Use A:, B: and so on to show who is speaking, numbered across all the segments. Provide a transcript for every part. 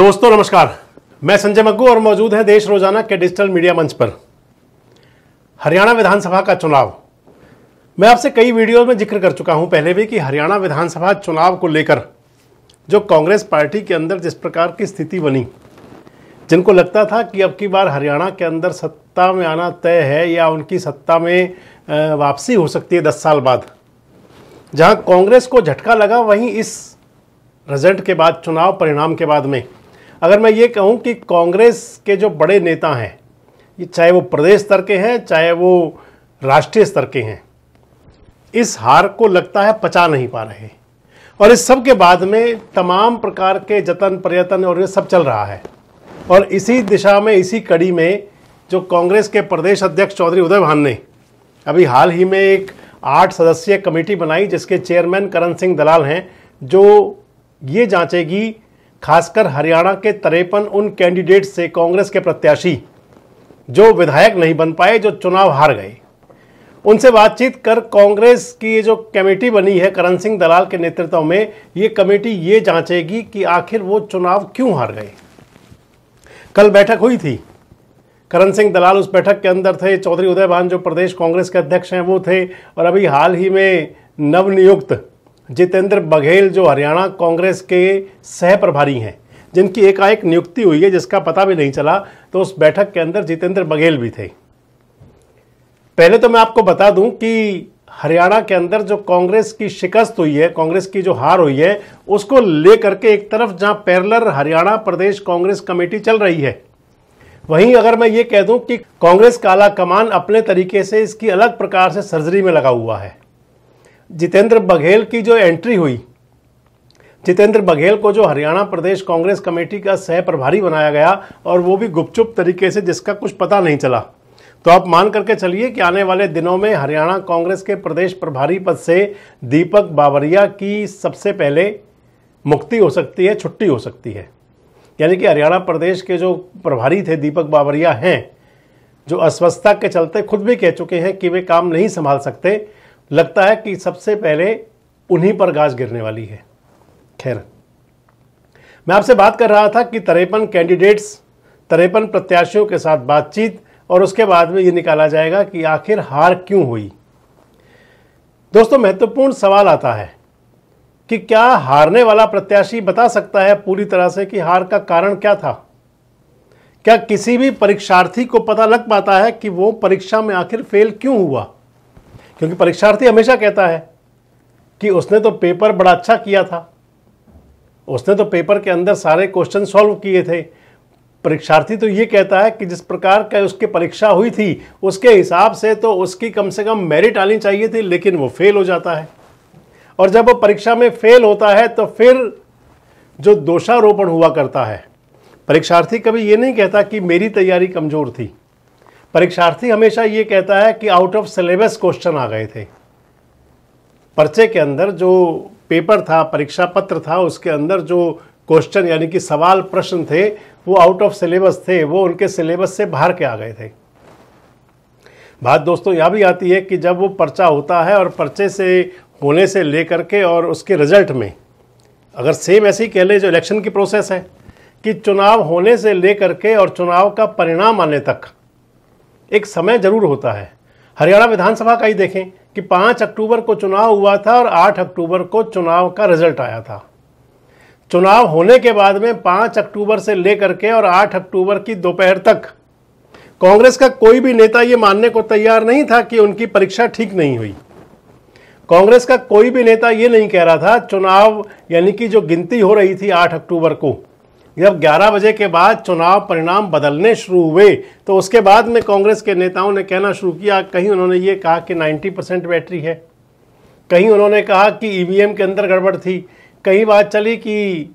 A: दोस्तों, नमस्कार। मैं संजय मग्गू और मौजूद है देश रोज़ाना के डिजिटल मीडिया मंच पर। हरियाणा विधानसभा का चुनाव। मैं आपसे कई वीडियो में ज़िक्र कर चुका हूँ पहले भी कि हरियाणा विधानसभा चुनाव को लेकर जो कांग्रेस पार्टी के अंदर जिस प्रकार की स्थिति बनी, जिनको लगता था कि अब की बार हरियाणा के अंदर सत्ता में आना तय है या उनकी सत्ता में वापसी हो सकती है दस साल बाद। जहाँ कांग्रेस को झटका लगा, वहीं इस रिज़ल्ट के बाद, चुनाव परिणाम के बाद में। अगर मैं ये कहूँ कि कांग्रेस के जो बड़े नेता हैं, ये चाहे वो प्रदेश स्तर के हैं, चाहे वो राष्ट्रीय स्तर के हैं, इस हार को लगता है पचा नहीं पा रहे। और इस सब के बाद में तमाम प्रकार के जतन प्रयत्न और ये सब चल रहा है। और इसी दिशा में, इसी कड़ी में जो कांग्रेस के प्रदेश अध्यक्ष चौधरी उदय भान ने अभी हाल ही में एक आठ सदस्यीय कमेटी बनाई, जिसके चेयरमैन करण सिंह दलाल हैं, जो ये जांचेगी खासकर हरियाणा के तरेपन उन कैंडिडेट से कांग्रेस के प्रत्याशी, जो विधायक नहीं बन पाए, जो चुनाव हार गए। उनसे बातचीत कर कांग्रेस की ये जो कमेटी बनी है, करण सिंह दलाल के नेतृत्व में, ये कमेटी ये जांचेगी कि आखिर वो चुनाव क्यों हार गए। कल बैठक हुई थी। करण सिंह दलाल उस बैठक के अंदर थे। चौधरी उदय भान जो प्रदेश कांग्रेस के अध्यक्ष हैं, वो थे। और अभी हाल ही में नवनियुक्त जितेंद्र बघेल जो हरियाणा कांग्रेस के सह प्रभारी हैं, जिनकी एकाएक नियुक्ति हुई है, जिसका पता भी नहीं चला तो उस बैठक के अंदर जितेंद्र बघेल भी थे। पहले तो मैं आपको बता दूँ कि हरियाणा के अंदर जो कांग्रेस की शिकस्त हुई है, कांग्रेस की जो हार हुई है, उसको लेकर के एक तरफ़ जहाँ पैरलर हरियाणा प्रदेश कांग्रेस कमेटी चल रही है, वहीं अगर मैं ये कह दूँ कि कांग्रेस काला कमान अपने तरीके से इसकी अलग प्रकार से सर्जरी में लगा हुआ है। जितेंद्र बघेल की जो एंट्री हुई, जितेंद्र बघेल को जो हरियाणा प्रदेश कांग्रेस कमेटी का सह प्रभारी बनाया गया और वो भी गुपचुप तरीके से जिसका कुछ पता नहीं चला। तो आप मान करके चलिए कि आने वाले दिनों में हरियाणा कांग्रेस के प्रदेश प्रभारी पद से दीपक बावरिया की सबसे पहले मुक्ति हो सकती है, छुट्टी हो सकती है। यानी कि हरियाणा प्रदेश के जो प्रभारी थे दीपक बावरिया हैं, जो अस्वस्थता के चलते खुद भी कह चुके हैं कि वे काम नहीं संभाल सकते लगता है कि सबसे पहले उन्हीं पर गाज गिरने वाली है। खैर, मैं आपसे बात कर रहा था कि तरेपन कैंडिडेट्स तरेपन प्रत्याशियों के साथ बातचीत और उसके बाद में ये निकाला जाएगा कि आखिर हार क्यों हुई। दोस्तों, महत्वपूर्ण सवाल आता है कि क्या हारने वाला प्रत्याशी बता सकता है पूरी तरह से कि हार का कारण क्या था? क्या किसी भी परीक्षार्थी को पता लग पाता है कि वो परीक्षा में आखिर फेल क्यों हुआ? क्योंकि परीक्षार्थी हमेशा कहता है कि उसने तो पेपर बड़ा अच्छा किया था। उसने तो पेपर के अंदर सारे क्वेश्चन सॉल्व किए थे। परीक्षार्थी तो ये कहता है कि जिस प्रकार का उसकी परीक्षा हुई थी, उसके हिसाब से तो उसकी कम से कम मेरिट आनी चाहिए थी, लेकिन वो फेल हो जाता है। और जब वो परीक्षा में फेल होता है तो फिर जो दोषारोपण हुआ करता है। परीक्षार्थी कभी ये नहीं कहता कि मेरी तैयारी कमज़ोर थी। परीक्षार्थी हमेशा ये कहता है कि आउट ऑफ़ सिलेबस क्वेश्चन आ गए थे। पर्चे के अंदर जो पेपर था, परीक्षा पत्र था, उसके अंदर जो क्वेश्चन यानी कि सवाल प्रश्न थे, वो आउट ऑफ़ सिलेबस थे, वो उनके सिलेबस से बाहर के आ गए थे। बात दोस्तों यह भी आती है कि जब वो पर्चा होता है और पर्चे से, होने से लेकर के और उसके रिज़ल्ट में, अगर सेम ऐसे ही कह ले जो इलेक्शन की प्रोसेस है, कि चुनाव होने से लेकर के और चुनाव का परिणाम आने तक एक समय ज़रूर होता है। हरियाणा विधानसभा का ही देखें कि पाँच अक्टूबर को चुनाव हुआ था और आठ अक्टूबर को चुनाव का रिज़ल्ट आया था। चुनाव होने के बाद में पाँच अक्टूबर से लेकर के और आठ अक्टूबर की दोपहर तक कांग्रेस का कोई भी नेता ये मानने को तैयार नहीं था कि उनकी परीक्षा ठीक नहीं हुई। कांग्रेस का कोई भी नेता ये नहीं कह रहा था, चुनाव यानी कि जो गिनती हो रही थी आठ अक्टूबर को जब 11 बजे के बाद चुनाव परिणाम बदलने शुरू हुए तो उसके बाद में कांग्रेस के नेताओं ने कहना शुरू किया, कहीं उन्होंने ये कहा कि 90 परसेंट बैटरी है, कहीं उन्होंने कहा कि ईवीएम के अंदर गड़बड़ थी, कहीं बात चली कि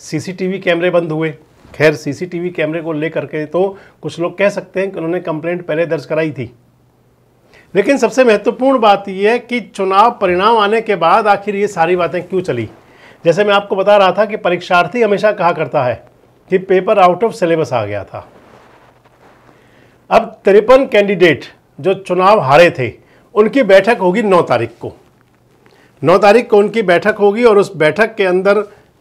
A: सीसीटीवी कैमरे बंद हुए। खैर सीसीटीवी कैमरे को लेकर के तो कुछ लोग कह सकते हैं कि उन्होंने कंप्लेंट पहले दर्ज कराई थी। लेकिन सबसे महत्वपूर्ण बात यह है कि चुनाव परिणाम आने के बाद आखिर ये सारी बातें क्यों चली? जैसे मैं आपको बता रहा था कि परीक्षार्थी हमेशा कहा करता है कि पेपर आउट ऑफ़ सिलेबस आ गया था। अब तिरपन कैंडिडेट जो चुनाव हारे थे, उनकी बैठक होगी नौ तारीख को। नौ तारीख को उनकी बैठक होगी और उस बैठक के अंदर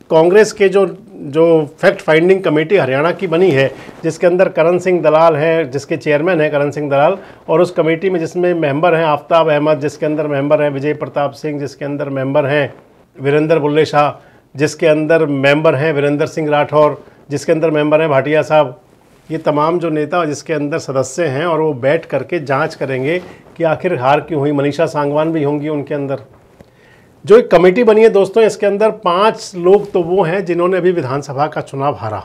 A: कांग्रेस के जो जो फैक्ट फाइंडिंग कमेटी हरियाणा की बनी है, जिसके अंदर करण सिंह दलाल है, जिसके चेयरमैन है करण सिंह दलाल, और उस कमेटी में जिसमें मेंबर हैं आफ्ताब अहमद, जिसके अंदर मेंबर हैं विजय प्रताप सिंह, जिसके अंदर मेंबर हैं वीरेंद्र बुल्ले शाह, जिसके अंदर मेंबर हैं वीरेंद्र सिंह राठौर, जिसके अंदर मेंबर हैं भाटिया साहब, ये तमाम जो नेता जिसके अंदर सदस्य हैं और वो बैठ करके जाँच करेंगे कि आखिर हार क्यों हुई। मनीषा सांगवान भी होंगी उनके अंदर। जो एक कमेटी बनी है दोस्तों, इसके अंदर पाँच लोग तो वो हैं जिन्होंने अभी विधानसभा का चुनाव हारा।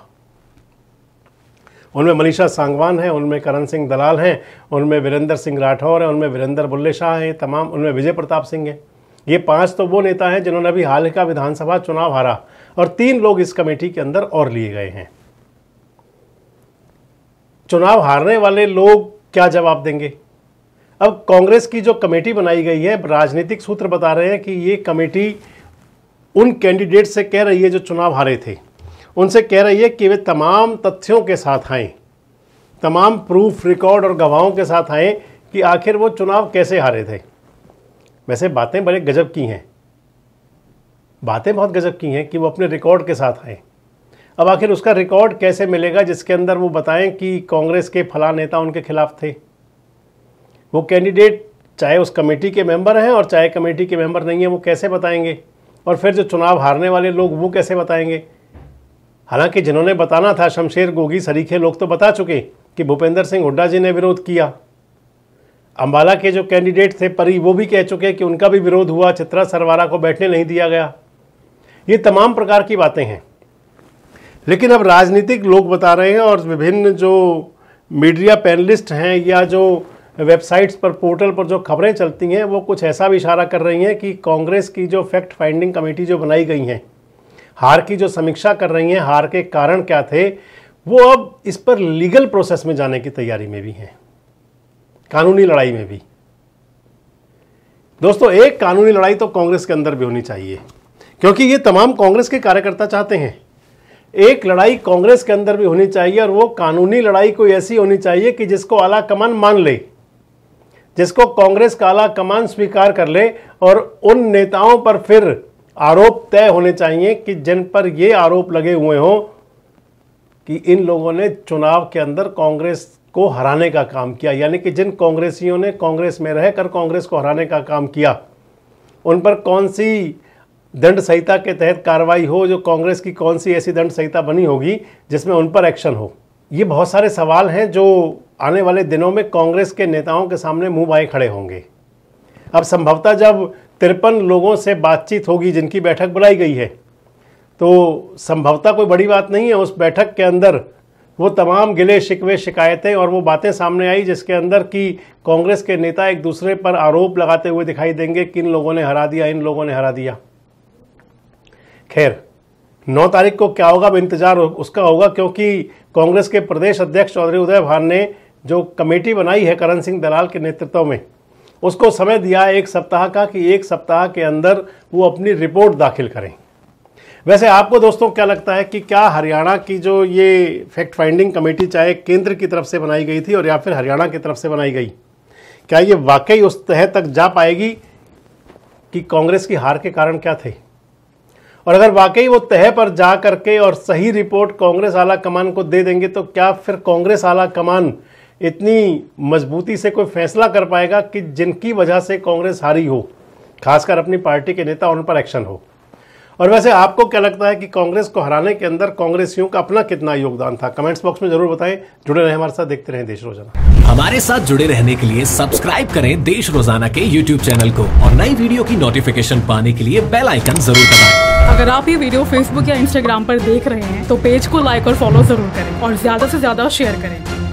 A: उनमें मनीषा सांगवान है, उनमें करण सिंह दलाल हैं, उनमें वीरेंद्र सिंह राठौर है, उनमें वीरेंद्र बुल्ले शाह हैं तमाम, उनमें विजय प्रताप सिंह हैं। ये पाँच तो वो नेता हैं जिन्होंने अभी हाल का विधानसभा चुनाव हारा और तीन लोग इस कमेटी के अंदर और लिए गए हैं। चुनाव हारने वाले लोग क्या जवाब देंगे? अब कांग्रेस की जो कमेटी बनाई गई है, राजनीतिक सूत्र बता रहे हैं कि ये कमेटी उन कैंडिडेट से कह रही है जो चुनाव हारे थे। उनसे कह रही है कि वे तमाम तथ्यों के साथ आए, तमाम प्रूफ रिकॉर्ड और गवाहों के साथ आए कि आखिर वो चुनाव कैसे हारे थे। वैसे बातें बड़े गजब की हैं। बातें बहुत गजब की हैं कि वो अपने रिकॉर्ड के साथ आए। अब आखिर उसका रिकॉर्ड कैसे मिलेगा जिसके अंदर वो बताएँ कि कांग्रेस के फला नेता उनके खिलाफ थे। वो कैंडिडेट, चाहे उस कमेटी के मेंबर हैं और चाहे कमेटी के मेंबर नहीं है, वो कैसे बताएँगे? और फिर जो चुनाव हारने वाले लोग, वो कैसे बताएँगे? हालाँकि जिन्होंने बताना था, शमशेर गोगी, सरीखे लोग तो बता चुके कि भूपेंद्र सिंह हुड्डा जी ने विरोध किया। अम्बाला के जो कैंडिडेट थे परी, वो भी कह चुके हैं कि उनका भी विरोध हुआ, चित्रा सरवारा को बैठने नहीं दिया गया। ये तमाम प्रकार की बातें हैं। लेकिन अब राजनीतिक लोग बता रहे हैं और विभिन्न जो मीडिया पैनलिस्ट हैं या जो वेबसाइट्स पर, पोर्टल पर जो खबरें चलती हैं, वो कुछ ऐसा भी इशारा कर रही हैं कि कांग्रेस की जो फैक्ट फाइंडिंग कमेटी जो बनाई गई हैं, हार की जो समीक्षा कर रही हैं, हार के कारण क्या थे, वो अब इस पर लीगल प्रोसेस में जाने की तैयारी में भी हैं। कानूनी लड़ाई में भी। दोस्तों, एक कानूनी लड़ाई तो कांग्रेस के अंदर भी होनी चाहिए, क्योंकि ये तमाम कांग्रेस के कार्यकर्ता चाहते हैं। एक लड़ाई कांग्रेस के अंदर भी होनी चाहिए और वो कानूनी लड़ाई कोई ऐसी होनी चाहिए कि जिसको आला कमान मान ले, जिसको कांग्रेस का आला कमान स्वीकार कर ले और उन नेताओं पर फिर आरोप तय होने चाहिए कि जिन पर ये आरोप लगे हुए हों कि इन लोगों ने चुनाव के अंदर कांग्रेस को हराने का काम किया, यानी कि जिन कांग्रेसियों ने कांग्रेस में रहकर कांग्रेस को हराने का काम किया, उन पर कौन सी दंड संहिता के तहत कार्रवाई हो, जो कांग्रेस की कौन सी ऐसी दंड संहिता बनी होगी, जिसमें उन पर एक्शन हो? ये बहुत सारे सवाल हैं जो आने वाले दिनों में कांग्रेस के नेताओं के सामने मुँह भाई खड़े होंगे। अब संभवतः जब तिरपन लोगों से बातचीत होगी, जिनकी बैठक बुलाई गई है तो संभवतः कोई बड़ी बात नहीं है, उस बैठक के अंदर वो तमाम गिले शिकवे शिकायतें और वो बातें सामने आई जिसके अंदर कि कांग्रेस के नेता एक दूसरे पर आरोप लगाते हुए दिखाई देंगे कि इन लोगों ने हरा दिया, इन लोगों ने हरा दिया। खैर, नौ तारीख को क्या होगा अब इंतज़ार उसका होगा क्योंकि कांग्रेस के प्रदेश अध्यक्ष चौधरी उदय भान ने जो कमेटी बनाई है करण सिंह दलाल के नेतृत्व में, उसको समय दिया एक सप्ताह का कि एक सप्ताह के अंदर वो अपनी रिपोर्ट दाखिल करें। वैसे आपको दोस्तों क्या लगता है कि क्या हरियाणा की जो ये फैक्ट फाइंडिंग कमेटी चाहे केंद्र की तरफ़ से बनाई गई थी और या फिर हरियाणा की तरफ़ से बनाई गई, क्या ये वाकई उस तह तक जा पाएगी कि कांग्रेस की हार के कारण क्या थे? और अगर वाकई वो तह पर जा करके और सही रिपोर्ट कांग्रेस आला कमान को दे देंगे तो क्या फिर कांग्रेस आला कमान इतनी मजबूती से कोई फैसला कर पाएगा कि जिनकी वजह से कांग्रेस हारी हो, खासकर अपनी पार्टी के नेता, उन पर एक्शन हो? और वैसे आपको क्या लगता है कि कांग्रेस को हराने के अंदर कांग्रेसियों का अपना कितना योगदान था? कमेंट्स बॉक्स में ज़रूर बताएँ। जुड़े रहे हमारे साथ देखते रहे देश रोज़ाना।
B: हमारे साथ जुड़े रहने के लिए सब्सक्राइब करें देश रोज़ाना के यूट्यूब चैनल को और नई वीडियो की नोटिफिकेशन पाने के लिए बेल आइकन ज़रूर दबाएँ।
C: अगर आप ये वीडियो फेसबुक या इंस्टाग्राम पर देख रहे हैं तो पेज को लाइक और फॉलो ज़रूर करें और ज़्यादा से ज़्यादा शेयर करें।